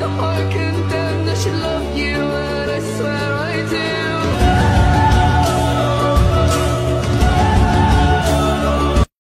I can tell condemned that should love you.